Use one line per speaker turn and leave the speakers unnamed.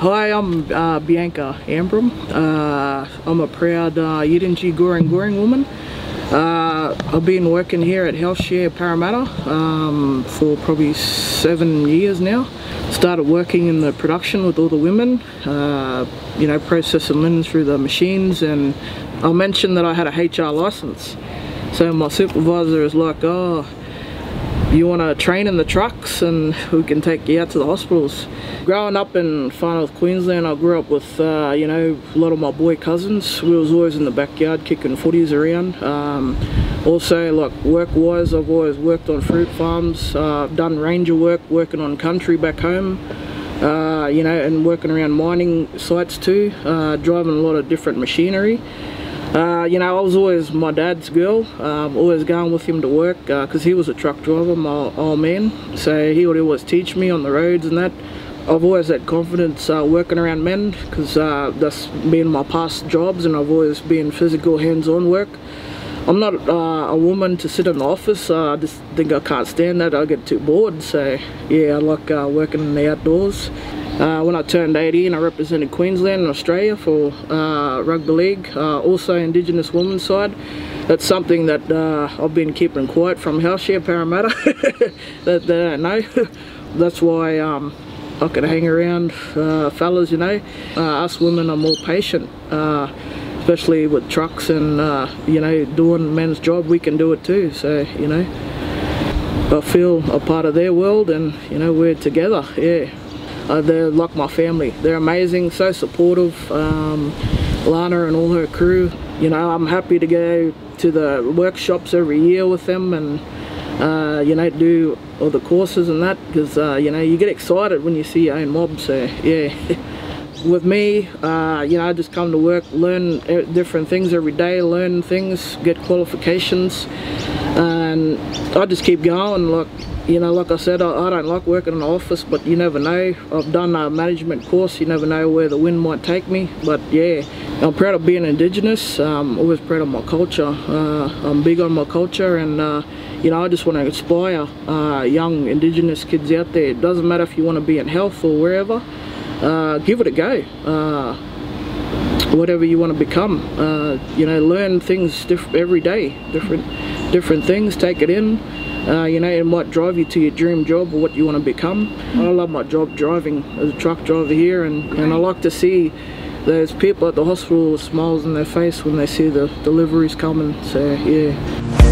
Hi, I'm uh, Bianca Ambrum. Uh, I'm a proud uh, Yidinji Gooreng Gooreng woman. Uh, I've been working here at HealthShare Parramatta um, for probably seven years now. Started working in the production with all the women, uh, you know, processing linen through the machines and I mentioned that I had a HR license. So my supervisor is like, oh, you want to train in the trucks and we can take you out to the hospitals. Growing up in far north Queensland, I grew up with, uh, you know, a lot of my boy cousins. We was always in the backyard kicking footies around. Um, also, like work-wise, I've always worked on fruit farms. Uh, I've done ranger work, working on country back home. Uh, you know, and working around mining sites too, uh, driving a lot of different machinery. Uh, you know, I was always my dad's girl, um, always going with him to work because uh, he was a truck driver, my old man. So he would always teach me on the roads and that. I've always had confidence uh, working around men because uh, that's been my past jobs and I've always been physical hands-on work. I'm not uh, a woman to sit in the office, I just think I can't stand that, I get too bored. So yeah, I like working in the outdoors. Uh, when I turned 18 I represented Queensland and Australia for uh, rugby league, uh, also Indigenous women's side. That's something that uh, I've been keeping quiet from HealthShare Parramatta that they don't know. That's why um, I can hang around uh, fellas, you know. Uh, us women are more patient, especially with trucks and, you know, doing men's job, we can do it too, so, you know. I feel a part of their world and, you know, we're together, yeah. Uh, they're like my family. They're amazing, so supportive. Um, Lana and all her crew. You know, I'm happy to go to the workshops every year with them and uh, you know, do all the courses and that because uh, you know, you get excited when you see your own mob. So yeah. with me, uh, you know, I just come to work, learn different things every day, learn things, get qualifications, and I just keep going. Like you know, like I said, I, I, don't like working in an office, but you never know. I've done a management course, you never know where the wind might take me. But yeah, I'm proud of being Indigenous. Um, always proud of my culture. Uh, I'm big on my culture and uh, you know, I just want to inspire uh, young Indigenous kids out there. It doesn't matter if you want to be in health or wherever, uh, give it a go uh, whatever you want to become. Uh, you know, learn things every day, different, different things. Take it in uh, you know, it might drive you to your dream job or what you want to become. I love my job driving as a truck driver here and, and I like to see those people at the hospital with smiles on their face when they see the deliveries coming, so yeah.